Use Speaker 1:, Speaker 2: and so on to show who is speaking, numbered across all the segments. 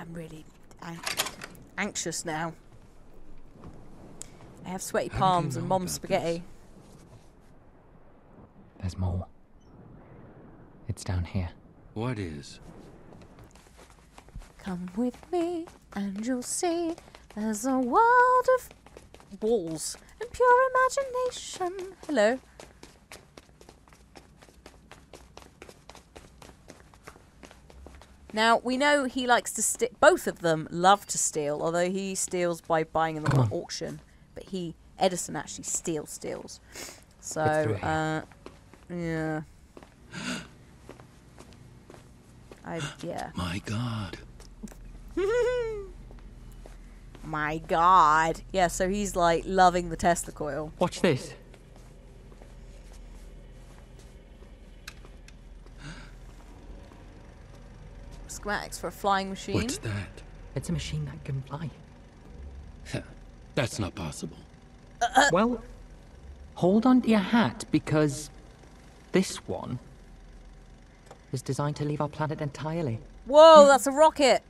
Speaker 1: I'm really anxious now. I have sweaty
Speaker 2: How you
Speaker 1: palms and mom's
Speaker 2: about
Speaker 1: spaghetti.
Speaker 3: There's more. It's down here.
Speaker 2: What is?
Speaker 1: Come with me and you'll see there's a world of walls and pure imagination. Hello. Now, we know he likes to steal. Both of them love to steal, although he steals by buying them at
Speaker 3: on.
Speaker 1: auction. But he, Edison, actually steals, steals. So, uh, yeah. I, yeah.
Speaker 2: My God.
Speaker 1: My god. Yeah, so he's like loving the Tesla coil.
Speaker 3: Watch this.
Speaker 1: Schematics for a flying machine.
Speaker 2: What's that?
Speaker 3: It's a machine that can fly.
Speaker 2: That's not possible. Uh, uh.
Speaker 3: well, hold on to your hat because this one is designed to leave our planet entirely.
Speaker 1: Whoa, hmm. that's a rocket!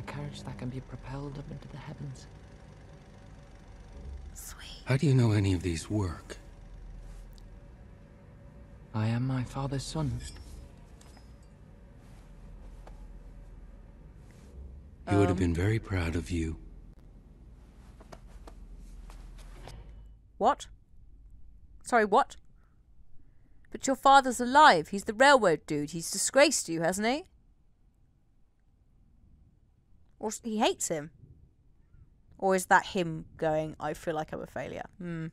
Speaker 3: A carriage that can be propelled up into the heavens.
Speaker 1: Sweet.
Speaker 2: How do you know any of these work?
Speaker 3: I am my father's son.
Speaker 2: He would have been very proud of you.
Speaker 1: What? Sorry, what? But your father's alive. He's the railroad dude. He's disgraced you, hasn't he? Or he hates him. Or is that him going, I feel like I'm a failure? Hmm.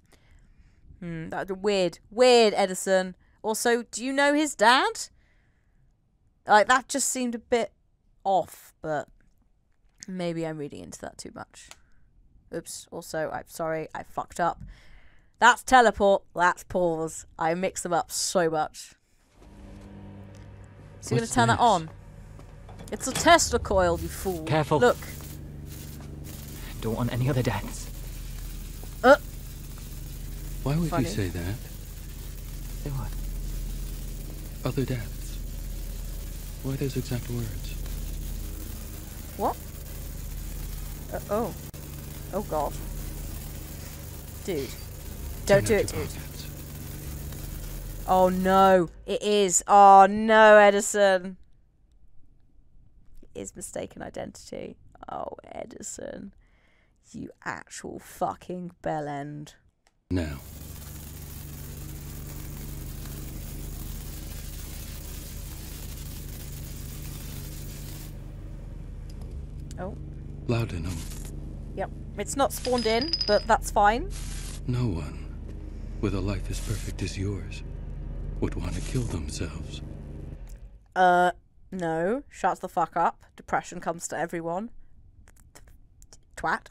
Speaker 1: Hmm. That's weird. Weird, Edison. Also, do you know his dad? Like, that just seemed a bit off, but maybe I'm reading into that too much. Oops. Also, I'm sorry. I fucked up. That's teleport. That's pause. I mix them up so much. So you're gonna
Speaker 2: What's
Speaker 1: turn that on? It's a Tesla coil, you fool.
Speaker 3: Careful.
Speaker 1: Look.
Speaker 3: Don't want any other deaths.
Speaker 1: Uh,
Speaker 2: Why would
Speaker 1: Funny.
Speaker 2: you say that?
Speaker 3: Say what?
Speaker 2: Other deaths. Why those exact words?
Speaker 1: what? Uh, oh. Oh god. Dude. Don't do it, dude. Oh no. It is. Oh no, Edison. It is mistaken identity. Oh, Edison. You actual fucking bellend.
Speaker 2: Now.
Speaker 1: Oh.
Speaker 2: Laudanum.
Speaker 1: Yep. It's not spawned in, but that's fine.
Speaker 2: No one, with a life as perfect as yours, would want to kill themselves.
Speaker 1: Uh, no. Shut the fuck up. Depression comes to everyone. Twat.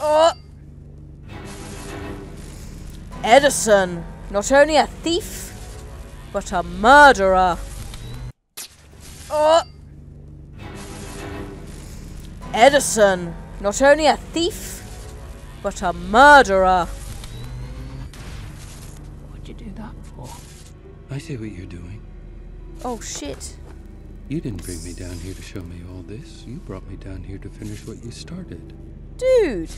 Speaker 1: Oh! Edison, not only a thief, but a murderer. Oh! Edison, not only a thief, but a murderer.
Speaker 3: What'd you do that for?
Speaker 2: I see what you're doing.
Speaker 1: Oh shit.
Speaker 2: You didn't bring me down here to show me all this. You brought me down here to finish what you started.
Speaker 1: Dude.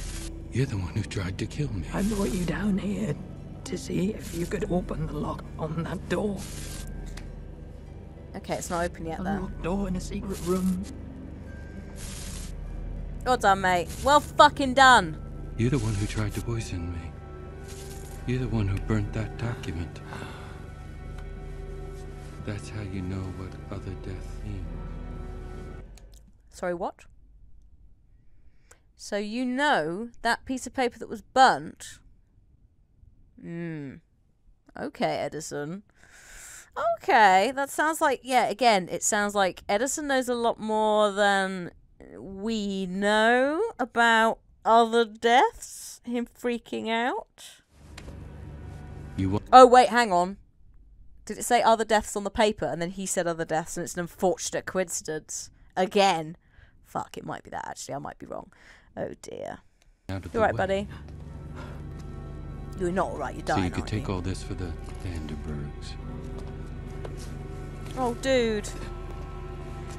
Speaker 2: You're the one who tried to kill me.
Speaker 3: I brought you down here to see if you could open the lock on that door.
Speaker 1: Okay, it's not open yet
Speaker 3: A
Speaker 1: then.
Speaker 3: locked door in a secret room.
Speaker 1: Well done, mate. Well fucking done.
Speaker 2: You're the one who tried to poison me. You're the one who burnt that document. That's how you know what other death means.
Speaker 1: Sorry, what? So you know that piece of paper that was burnt? Hmm. Okay, Edison. Okay, that sounds like yeah. Again, it sounds like Edison knows a lot more than we know about other deaths. Him freaking out.
Speaker 2: You
Speaker 1: Oh wait, hang on. Did it say other deaths on the paper and then he said other deaths and it's an unfortunate coincidence? Again. Fuck, it might be that actually. I might be wrong. Oh dear.
Speaker 2: out of
Speaker 1: You
Speaker 2: the
Speaker 1: alright,
Speaker 2: way.
Speaker 1: buddy? You're not alright, you're dying, So
Speaker 2: you could take
Speaker 1: you?
Speaker 2: all this for the Vanderbergs.
Speaker 1: Oh dude.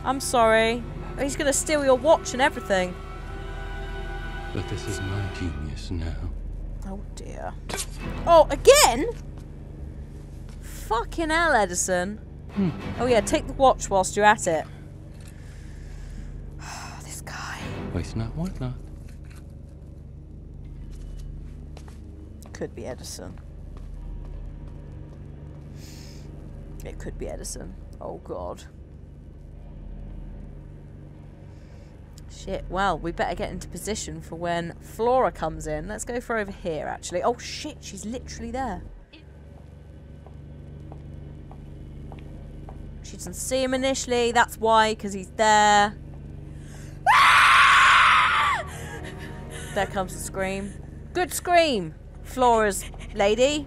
Speaker 1: I'm sorry. He's gonna steal your watch and everything.
Speaker 2: But this is my genius now.
Speaker 1: Oh dear. Oh, again? Fucking hell, Edison. Hmm. Oh yeah, take the watch whilst you're at it. this guy.
Speaker 2: Waste not, want not.
Speaker 1: Could be Edison. It could be Edison. Oh god. Shit, well, we better get into position for when Flora comes in. Let's go for over here, actually. Oh shit, she's literally there. She doesn't see him initially, that's why, because he's there. Ah! there comes the scream. Good scream, Flora's lady.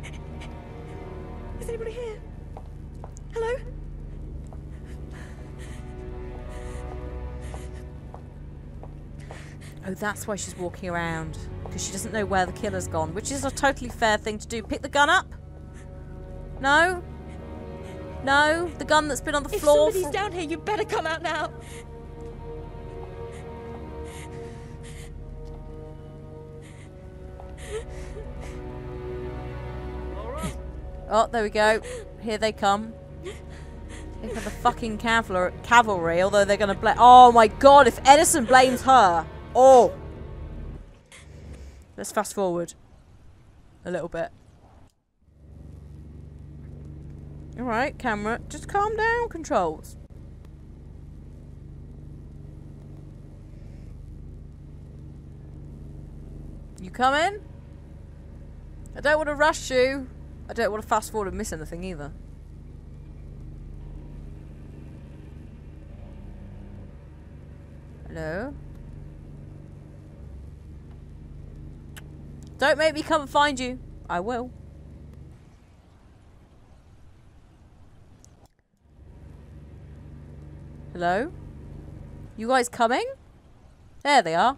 Speaker 4: Is anybody here? Hello?
Speaker 1: Oh, that's why she's walking around. Because she doesn't know where the killer's gone, which is a totally fair thing to do. Pick the gun up. No? No? The gun that's been on the
Speaker 4: If
Speaker 1: floor
Speaker 4: somebody's down here, you better come out now.
Speaker 1: Oh, there we go. Here they come. Here come the fucking cavalry, cavalry although they're going to blame... Oh my god, if Edison blames her. Oh. Let's fast forward. A little bit. Alright, camera. Just calm down, controls. You coming? I don't want to rush you. I don't want to fast forward and miss anything either. Hello? Don't make me come and find you. I will. Hello? You guys coming? There they are.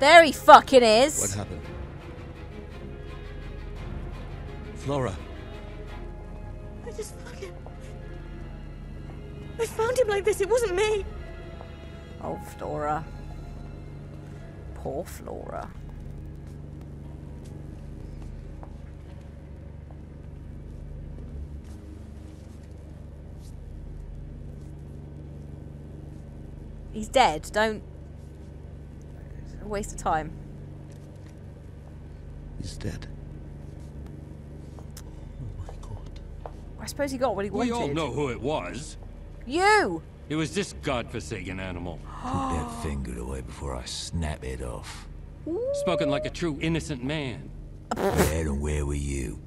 Speaker 1: There he fucking is.
Speaker 5: What happened? Flora,
Speaker 4: I just fucking. I found him like this. It wasn't me.
Speaker 1: Oh, Flora. Poor Flora. He's dead. Don't. It's a waste of time.
Speaker 5: he's dead.
Speaker 6: Oh my god.
Speaker 1: I suppose he got what he wanted.
Speaker 2: We all know who it was.
Speaker 1: You!
Speaker 2: It was this godforsaken animal.
Speaker 7: Put that finger away before I snap it off.
Speaker 2: Spoken like a true innocent man.
Speaker 7: Dad, and where were you?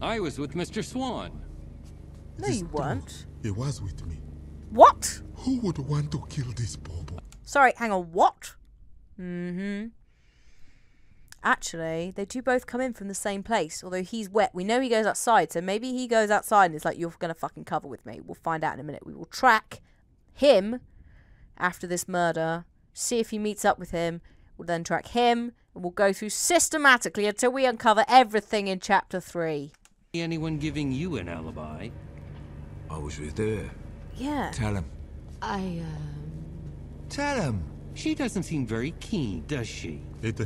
Speaker 2: I was with Mr. Swan.
Speaker 1: No, you weren't.
Speaker 6: He was with me.
Speaker 1: What?
Speaker 6: Who would want to kill this Bobo?
Speaker 1: Sorry, hang on, what? Mm-hmm. Actually, they do both come in from the same place, although he's wet. We know he goes outside, so maybe he goes outside and it's like, you're gonna fucking cover with me. We'll find out in a minute. We will track him after this murder, see if he meets up with him. We'll then track him, and we'll go through systematically until we uncover everything in chapter three.
Speaker 2: Anyone giving you an alibi?
Speaker 7: I was with her.
Speaker 1: Yeah.
Speaker 7: Tell him.
Speaker 4: I, um.
Speaker 7: Tell him.
Speaker 2: She doesn't seem very keen, does she?
Speaker 6: It,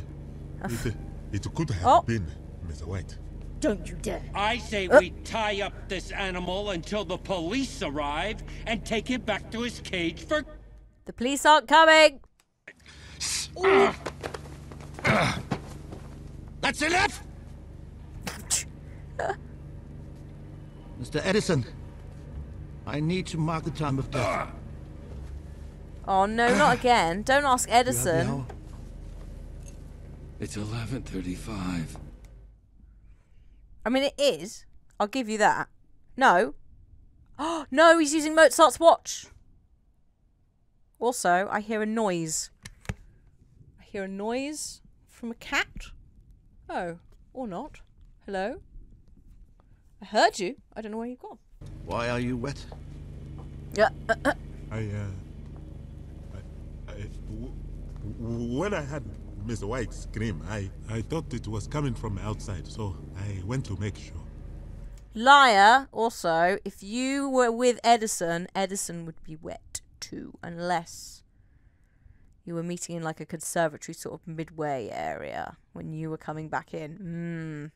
Speaker 6: it, it could have
Speaker 1: Oh.
Speaker 6: been Mr. White.
Speaker 4: Don't you dare.
Speaker 8: I say we tie up this animal until the police arrive and take him back to his cage for
Speaker 1: The police aren't coming. Ah.
Speaker 5: That's enough! Mr. Edison, I need to mark the time of death.
Speaker 1: Oh no, not again. Don't ask
Speaker 5: You have the
Speaker 1: Edison.
Speaker 5: Hour?
Speaker 2: It's 11:35.
Speaker 1: I mean, it is. I'll give you that. No. Oh, no, he's using Mozart's watch. Also, I hear a noise. I hear a noise from a cat. Oh, or not. Hello? I heard you. I don't know where you've gone.
Speaker 5: Why are you wet?
Speaker 1: Yeah.
Speaker 6: I, uh. I, I, w- w- when I had Mr. White scream. I, I thought it was coming from outside, so I went to make sure.
Speaker 1: Liar, also, if you were with Edison, Edison would be wet too, unless you were meeting in like a conservatory sort of midway area when you were coming back in. Hmm.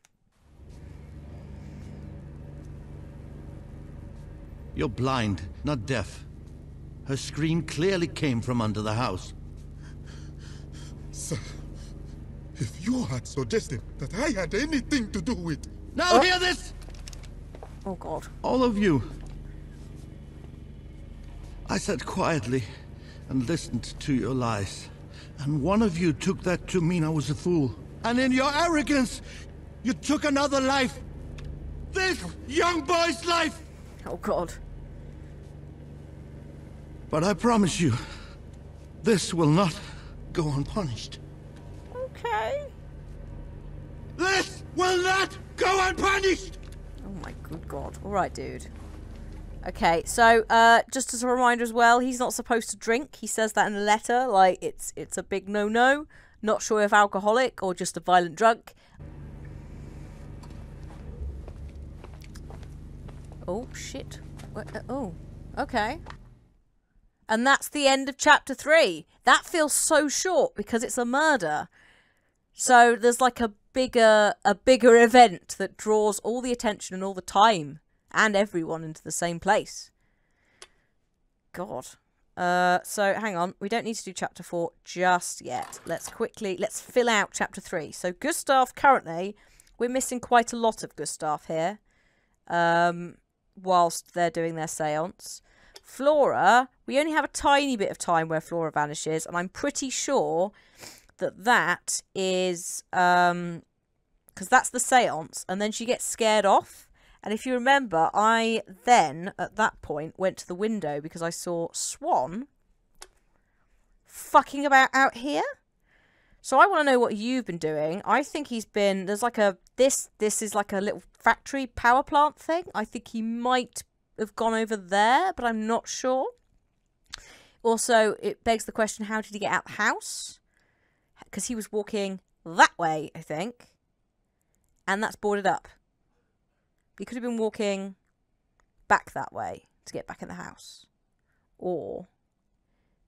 Speaker 5: You're blind, not deaf. Her scream clearly came from under the house.
Speaker 6: Sir, if you had suggested that I had anything to do with...
Speaker 5: Now hear this!
Speaker 1: Oh god.
Speaker 5: All of you. I sat quietly and listened to your lies. And one of you took that to mean I was a fool. And in your arrogance, you took another life. This young boy's life!
Speaker 1: Oh god.
Speaker 5: But I promise you, this will not go unpunished.
Speaker 1: Okay.
Speaker 5: This will not go unpunished!
Speaker 1: Oh my good god. Alright, dude. Okay, so uh, just as a reminder as well, he's not supposed to drink. He says that in the letter, like it's it's a big no-no. Not sure if alcoholic or just a violent drunk. Oh shit. What, uh, oh, okay. And that's the end of chapter three. That feels so short because it's a murder. So there's like a bigger a bigger event that draws all the attention and all the time and everyone into the same place. God. Uh, so hang on, we don't need to do chapter four just yet. Let's quickly let's fill out chapter three. So Gustav currently, we're missing quite a lot of Gustav here. Um, whilst they're doing their seance. Flora, we only have a tiny bit of time where Flora vanishes, and I'm pretty sure that that is um because that's the seance, and then she gets scared off. And if you remember, I then at that point went to the window because I saw Swan fucking about out here. So I want to know what you've been doing. I think he's been there's like a this this is like a little factory power plant thing. I think he might have gone over there, but I'm not sure. Also, it begs the question: How did he get out the house? Because he was walking that way, I think, and that's boarded up. He could have been walking back that way to get back in the house, or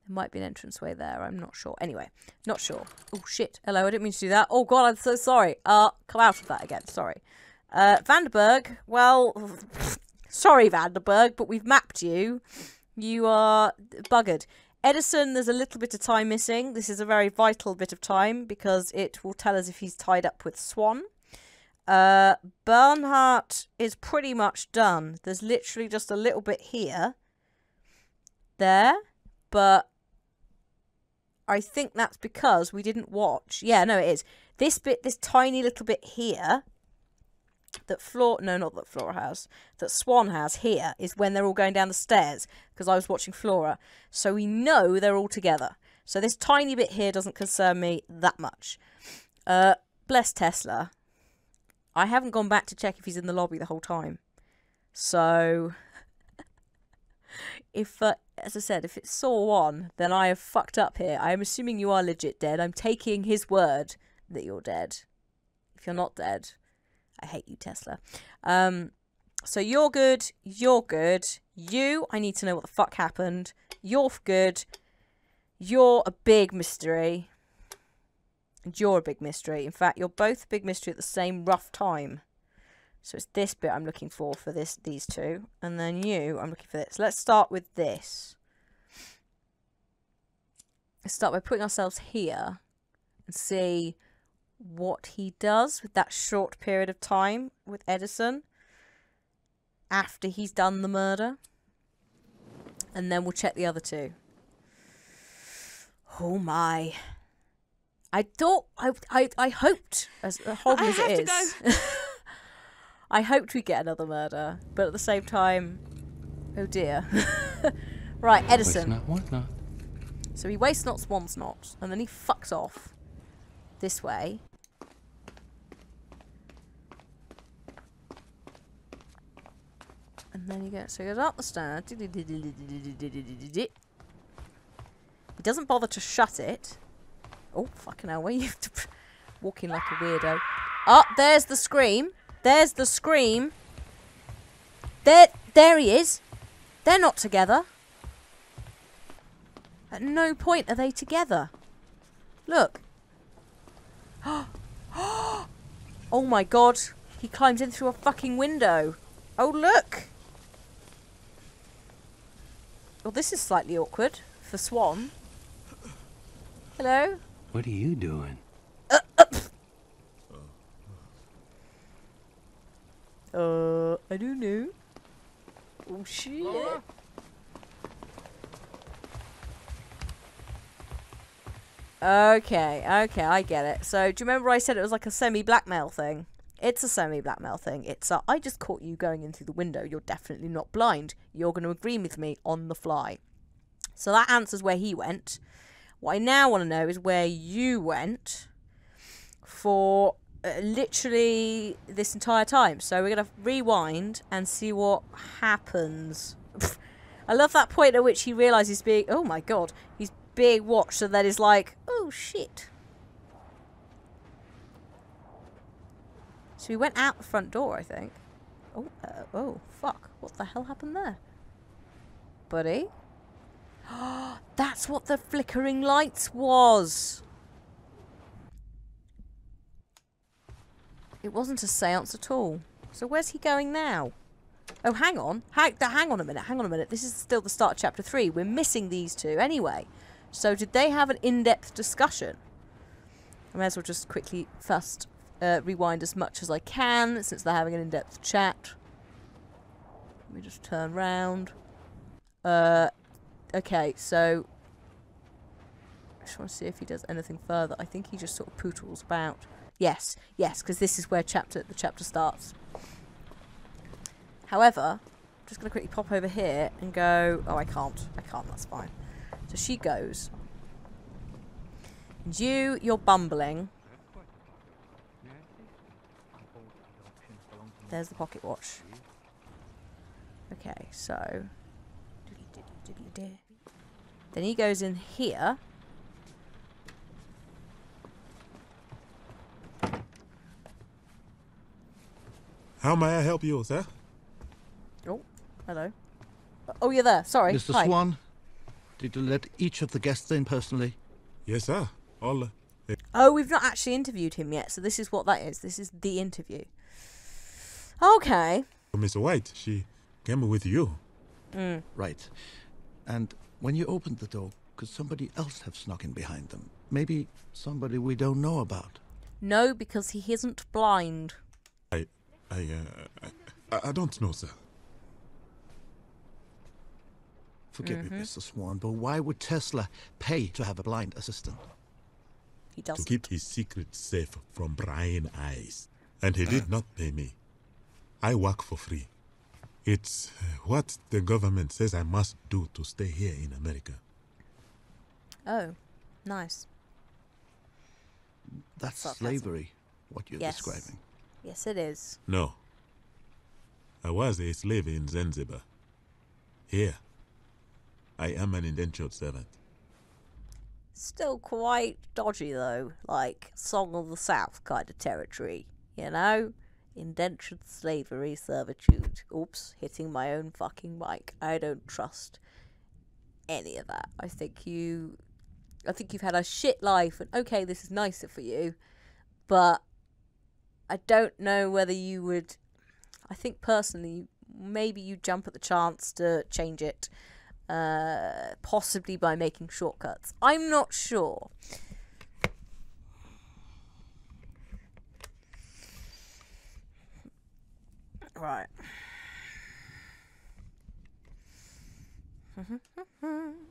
Speaker 1: there might be an entranceway there. I'm not sure. Anyway, not sure. Oh shit! Hello, I didn't mean to do that. Oh god, I'm so sorry. Uh, come out of that again. Sorry. Uh. Well, sorry, Vanderberg, but we've mapped you. You are buggered. Edison, there's a little bit of time missing. This is a very vital bit of time because it will tell us if he's tied up with Swan. Uh, Bernhardt is pretty much done. There's literally just a little bit here. There. But I think that's because we didn't watch. Yeah, no, it is. This bit, this tiny little bit here that Flora, no, not that Flora has, that Swan has here is when they're all going down the stairs because I was watching Flora. So we know they're all together. So this tiny bit here doesn't concern me that much. Uh, bless Tesla. I haven't gone back to check if he's in the lobby the whole time. So, if, uh, as I said, if it's Saw 1, then I have fucked up here. I am assuming you are legit dead. I'm taking his word that you're dead. If you're not dead, I hate you, Tesla. Um, so you're good. You're good. You, I need to know what the fuck happened. You're good. You're a big mystery. And you're a big mystery. In fact, you're both a big mystery at the same rough time. So it's this bit I'm looking for for this these two. And then you, I'm looking for this. Let's start with this. Let's start by putting ourselves here and see what he does with that short period of time with Edison after he's done the murder. And then we'll check the other two. Oh my. I thought, I, I, I hoped, as horrible
Speaker 4: I
Speaker 1: as
Speaker 4: have
Speaker 1: it
Speaker 4: to
Speaker 1: is, I hoped we'd get another murder, but at the same time, oh dear. right,
Speaker 2: Waste
Speaker 1: Edison.
Speaker 2: not, want not.
Speaker 1: So he wastes not, swans not, and then he fucks off this way. And then he goes, so he goes up the stairs. He doesn't bother to shut it. Oh, fucking hell, where you walking like a weirdo. Oh, there's the scream. There's the scream. There, there he is. They're not together. At no point are they together. Look. oh my god. He climbs in through a fucking window. Oh, look. Well, this is slightly awkward for Swan. Hello?
Speaker 2: What are you doing?
Speaker 1: Uh, I don't know. Oh, shit. Okay, okay, I get it. So, do you remember I said it was like a semi-blackmail thing? It's a semi-blackmail thing. It's a, I just caught you going in through the window. You're definitely not blind. You're going to agree with me on the fly. So that answers where he went. What I now want to know is where you went for uh, literally this entire time. So we're going to rewind and see what happens. I love that point at which he realizes being, oh my god, he's being watched and then he's like, oh shit. So we went out the front door, I think. Oh, uh, oh, fuck. What the hell happened there? Buddy? That's what the flickering lights was. It wasn't a seance at all. So where's he going now? Oh, hang on. Hang, hang on a minute. Hang on a minute. This is still the start of chapter 3. We're missing these two anyway. So did they have an in-depth discussion? I may as well just quickly first uh, rewind as much as I can since they're having an in-depth chat. Let me just turn round. Uh, okay, so I just want to see if he does anything further. I think he just sort of pootles about. Yes, yes, because this is where chapter the chapter starts. However, I'm just going to quickly pop over here and go... Oh, I can't. I can't. That's fine. So she goes. And you, you're bumbling. There's the pocket watch. Okay, so... Then he goes in here.
Speaker 6: How may I help you, sir?
Speaker 1: Oh, hello. Oh, you're there. Sorry.
Speaker 5: Mr.
Speaker 1: Hi.
Speaker 5: Swan, did you let each of the guests in personally?
Speaker 6: Yes, sir. All. Uh,
Speaker 1: Oh, we've not actually interviewed him yet, so this is what that is. This is the interview. Okay.
Speaker 6: Miss White, she came with you.
Speaker 5: Right. And when you opened the door, could somebody else have snuck in behind them? Maybe somebody we don't know about.
Speaker 1: No, because he isn't blind.
Speaker 6: I, I, uh, I, I don't know, sir.
Speaker 5: Forgive me, Mr. Swan, but why would Tesla pay to have a blind assistant?
Speaker 1: He
Speaker 6: To
Speaker 1: doesn't.
Speaker 6: keep his secret safe from prying eyes. And he did not pay me. I work for free. It's uh, what the government says I must do to stay here in America.
Speaker 1: Oh, nice.
Speaker 5: That's
Speaker 1: Sarcasm.
Speaker 5: slavery, what you're
Speaker 1: Yes.
Speaker 5: describing.
Speaker 1: Yes, it is.
Speaker 6: No. I was a slave in Zanzibar. Here, I am an indentured servant.
Speaker 1: Still quite dodgy though, like Song of the South kind of territory, you know? Indentured slavery servitude. Oops, hitting my own fucking mic. I don't trust any of that. I think you I think you've had a shit life and okay, this is nicer for you, but I don't know whether you would I think personally maybe you jump at the chance to change it uh, possibly by making shortcuts. I'm not sure. Right.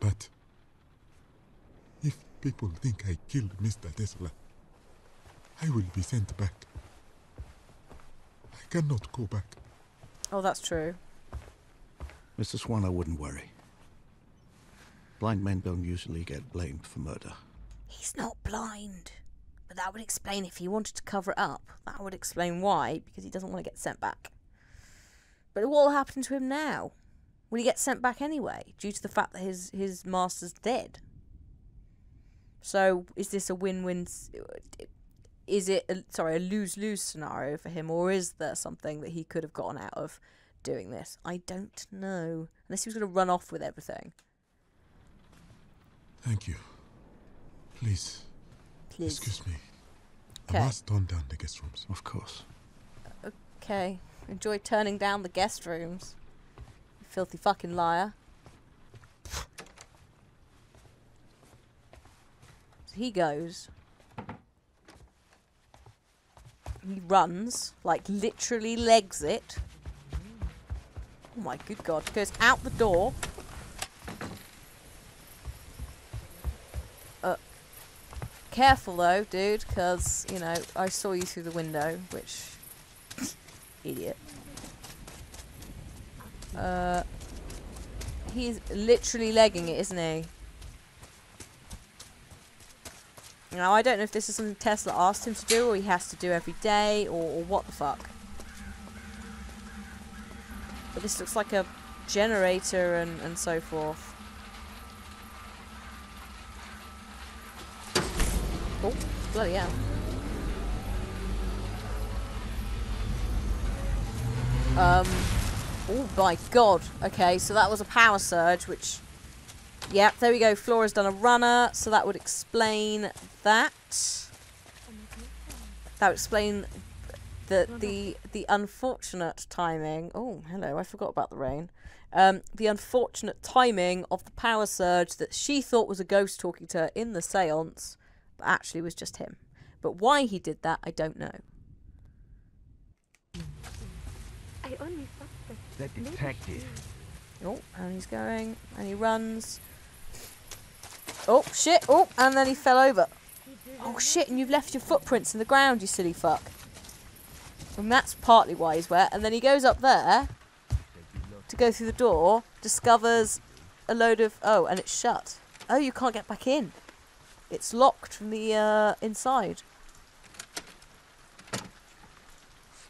Speaker 6: But if people think I killed Mr. Tesla, I will be sent back. I cannot go back.
Speaker 1: Oh, that's true.
Speaker 5: Mr. Swan, I wouldn't worry. Blind men don't usually get blamed for murder.
Speaker 1: He's not blind. But that would explain if he wanted to cover it up. That would explain why, because he doesn't want to get sent back. But what will happen to him now? Will he get sent back anyway, due to the fact that his, his master's dead? So is this a win-win? Is it a, sorry a lose-lose scenario for him, or is there something that he could have gotten out of doing this? I don't know. Unless he was going to run off with everything.
Speaker 6: Thank you. Please,
Speaker 1: Please.
Speaker 6: excuse me.
Speaker 1: Okay.
Speaker 6: I must turn down the guest rooms.
Speaker 5: Of course.
Speaker 1: Okay. Enjoy turning down the guest rooms. You filthy fucking liar. So he goes. He runs, like literally legs it. Oh my good god. Goes out the door. Careful though, dude, because, you know, I saw you through the window, which idiot. Uh, he's literally legging it, isn't he? Now, I don't know if this is something Tesla asked him to do, or he has to do every day, or, or what the fuck. But this looks like a generator and, and so forth. Oh, bloody hell. Um, oh my god. Okay, so that was a power surge, which... Yep, there we go. Flora's done a runner, so that would explain that. That would explain the the the unfortunate timing. Oh, hello, I forgot about the rain. Um, the unfortunate timing of the power surge that she thought was a ghost talking to her in the seance, but actually was just him. But why he did that, I don't know.
Speaker 4: I only thought that
Speaker 7: The detective.
Speaker 1: Oh, and he's going, and he runs. Oh, shit. Oh, and then he fell over. Oh, shit, and you've left your footprints in the ground, you silly fuck. And that's partly why he's wet. And then he goes up there to go through the door, discovers a load of... Oh, and it's shut. Oh, you can't get back in. It's locked from the uh, inside.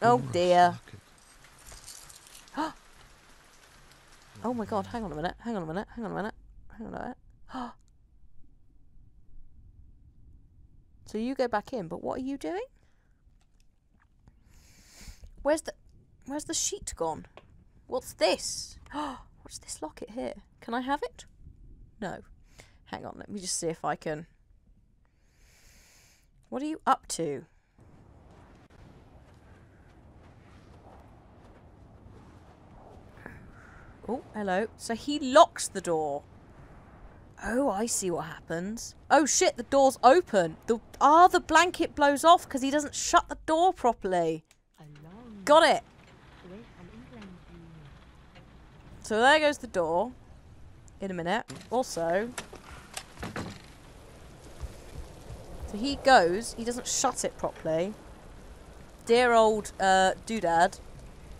Speaker 1: Oh, dear. Oh my god, hang on a minute, hang on a minute, hang on a minute, hang on a minute. so you go back in, but what are you doing? Where's the where's the sheet gone? What's this? What's this locket here? Can I have it? No. Hang on, let me just see if I can. What are you up to? Oh, hello. So he locks the door. Oh, I see what happens. Oh shit, the door's open. The ah, the blanket blows off because he doesn't shut the door properly. Got it.
Speaker 4: away from England.
Speaker 1: So there goes the door. In a minute. Also, so he goes. He doesn't shut it properly. Dear old uh, doodad,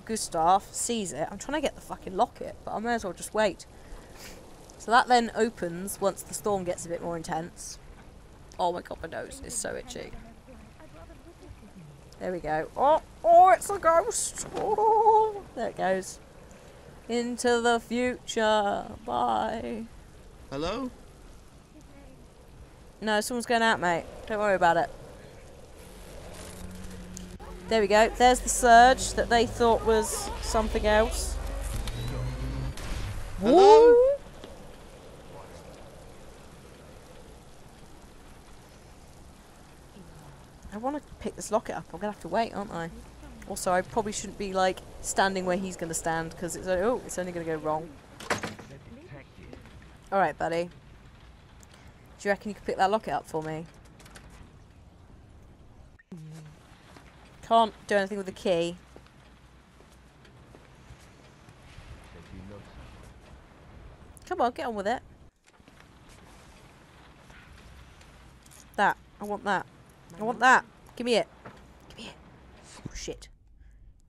Speaker 1: Gustav sees it. I'm trying to get the fucking locket, but I may as well just wait. So that then opens once the storm gets a bit more intense. Oh my god, my nose is so itchy. There we go. Oh, oh, it's a ghost. Oh, there it goes. Into the future. Bye.
Speaker 5: Hello?
Speaker 1: No, someone's going out, mate. Don't worry about it. There we go. There's the surge that they thought was something else.
Speaker 5: Hello?
Speaker 1: Woo! I want to pick this locket up. I'm gonna have to wait, aren't I? Also, I probably shouldn't be like standing where he's gonna stand because it's oh, it's only gonna go wrong. All right, buddy. Do you reckon you could pick that locket up for me? Can't do anything with the key. Come on, get on with it. That. I want that. I want that. Give me it. Give me it. Oh, shit.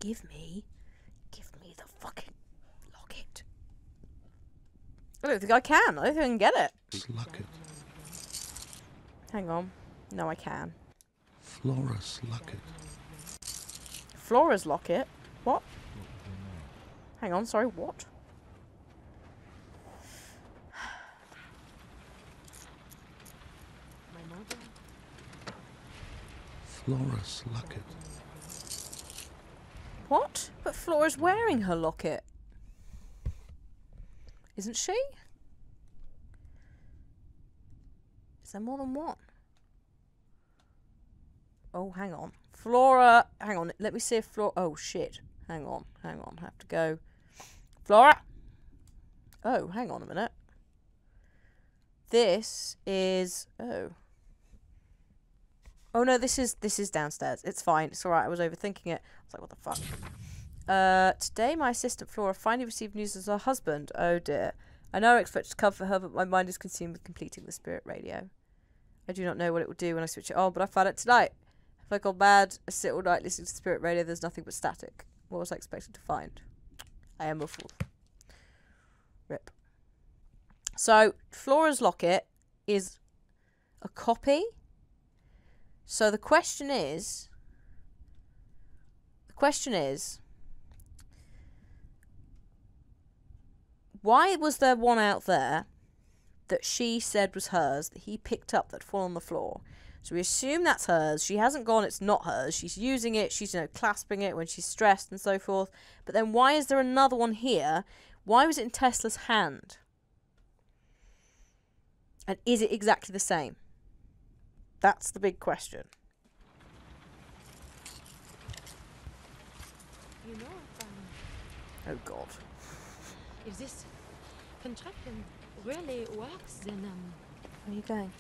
Speaker 1: Give me. Give me the fucking locket. I don't think I can. I don't think I can get it. Hang on. No, I can.
Speaker 5: Flora's locket.
Speaker 1: Flora's locket? What? Hang on, sorry, what?
Speaker 5: Flora's locket.
Speaker 1: What? But Flora's wearing her locket. Isn't she? Is there more than one? Oh, hang on. Flora, hang on. Let me see if Flora. Oh, shit. Hang on, hang on. I have to go. Flora! Oh, hang on a minute. This is. Oh. Oh no, this is this is downstairs. It's fine. It's alright. I was overthinking it. I was like, what the fuck? Uh, today my assistant Flora finally received news of her husband. Oh dear. I know I expect to comfort her, but my mind is consumed with completing the spirit radio. I do not know what it will do when I switch it on, but I found it tonight. If I go mad, I sit all night listening to spirit radio. There's nothing but static. What was I expecting to find? I am a fool. Rip. So Flora's locket is a copy. So the question is the question is why was there one out there that she said was hers that he picked up that fall on the floor? So we assume that's hers. She hasn't gone, it's not hers. She's using it, she's you know clasping it when she's stressed and so forth. But then why is there another one here? Why was it in Tesla's hand? And is it exactly the same? That's the big question.
Speaker 4: You know, um,
Speaker 1: Oh god.
Speaker 4: Is this contraption really works, then um,
Speaker 1: Where are you going?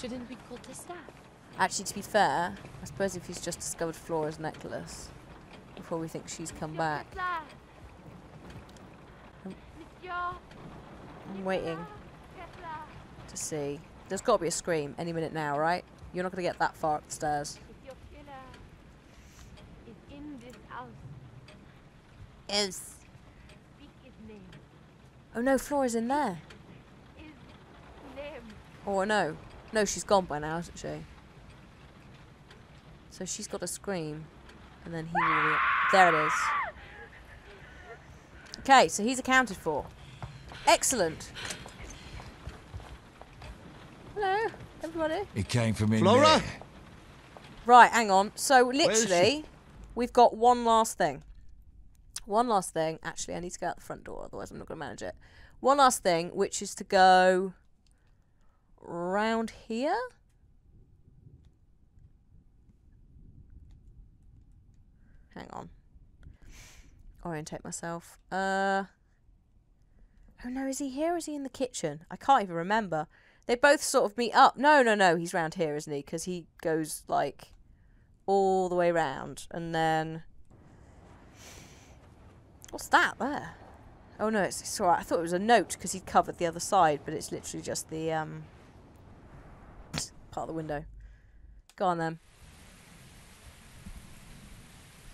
Speaker 4: shouldn't we call Tesla?
Speaker 1: Actually, to be fair, I suppose if he's just discovered Flora's necklace before we think she's come back.
Speaker 4: Tesla!
Speaker 1: Um, I'm waiting to see. There's got to be a scream any minute now, right? You're not going to get that far up the stairs.
Speaker 4: If your killer is in this house,
Speaker 1: Is.
Speaker 4: speak his name.
Speaker 1: Oh no, Flora's in there.
Speaker 4: His.
Speaker 1: Oh no. No, she's gone by now, isn't she? So she's got to scream. And then he will. Re- there it is. Okay, so he's accounted for. Excellent. Hello, everybody.
Speaker 7: It came from in
Speaker 5: Flora?
Speaker 7: there.
Speaker 1: Right, hang on. So literally, we've got one last thing. One last thing. Actually, I need to go out the front door, otherwise I'm not going to manage it. One last thing, which is to go round here. Hang on. Orientate myself. Uh. Oh no, is he here? Is he in the kitchen? I can't even remember. They both sort of meet up. No, no, no, he's round here, isn't he? Because he goes like all the way round, and then what's that there? Oh no, it's, it's alright. I thought it was a note because he'd covered the other side, but it's literally just the um part of the window. Go on then.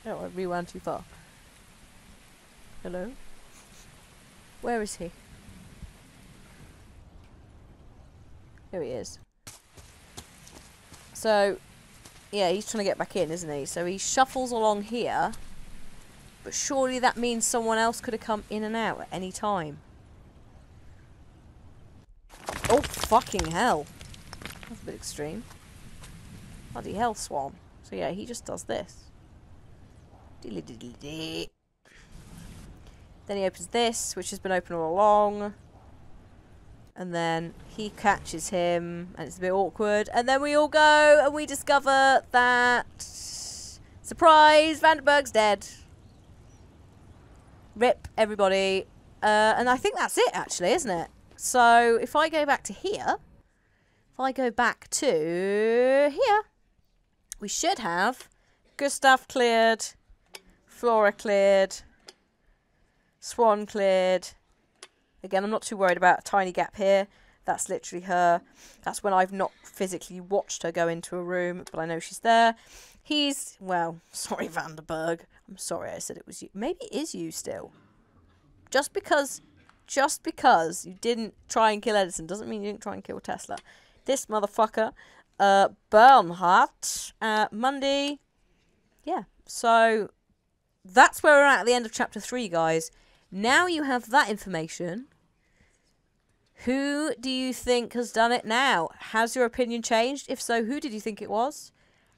Speaker 1: Oh, I rewound too far. Hello? Where is he? Here he is. So, yeah, he's trying to get back in, isn't he? So he shuffles along here. But surely that means someone else could have come in and out at any time. Oh, fucking hell. That's a bit extreme. Bloody hell, Swan. So yeah, he just does this. Diddly diddly dee. Then he opens this, which has been open all along. And then he catches him, and it's a bit awkward. And then we all go, and we discover that... Surprise! Vandenberg's dead. Rip, everybody. Uh, and I think that's it, actually, isn't it? So if I go back to here, if I go back to here, we should have Gustav cleared, Flora cleared, Swan cleared. Again, I'm not too worried about a tiny gap here. That's literally her. That's when I've not physically watched her go into a room, but I know she's there. He's, well, sorry, Vanderberg. I'm sorry I said it was you. Maybe it is you still. Just because, just because you didn't try and kill Edison doesn't mean you didn't try and kill Tesla. This motherfucker, uh, Bernhardt, uh, Monday. Yeah, so that's where we're at at the end of chapter three, guys. Now you have that information. Who do you think has done it now? Has your opinion changed? If so, who did you think it was?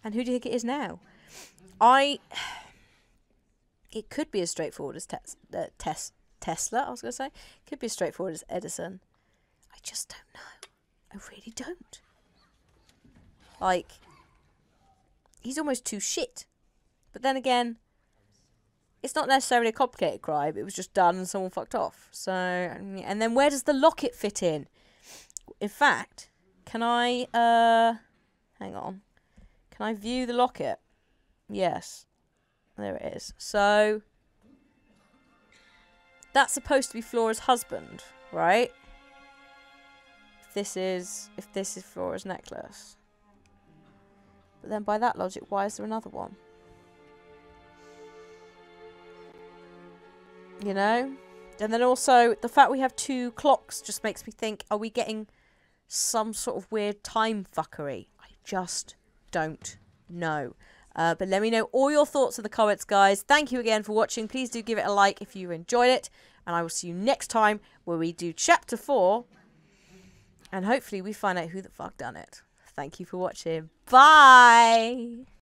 Speaker 1: And who do you think it is now? I. It could be as straightforward as uh, tes- Tesla, I was going to say. It Could be as straightforward as Edison. I just don't know. I really don't. Like, he's almost too shit. But then again, it's not necessarily a complicated crime. It was just done and someone fucked off. So, and then where does the locket fit in? In fact, can I, uh, hang on. Can I view the locket? Yes. There it is. So, that's supposed to be Flora's husband, right? If this is, if this is Flora's necklace. But then by that logic, why is there another one? You know? And then also, the fact we have two clocks just makes me think, are we getting some sort of weird time fuckery? I just don't know. Uh, but let me know all your thoughts in the comments, guys. Thank you again for watching. Please do give it a like if you enjoyed it. And I will see you next time where we do chapter 4. And hopefully we find out who the fuck done it. Thank you for watching. Bye!